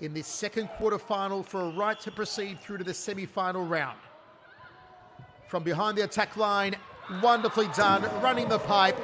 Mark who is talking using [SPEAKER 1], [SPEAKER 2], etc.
[SPEAKER 1] in this second quarter final for a right to proceed through to the semi-final round. From behind the attack line, wonderfully done, running the pipe,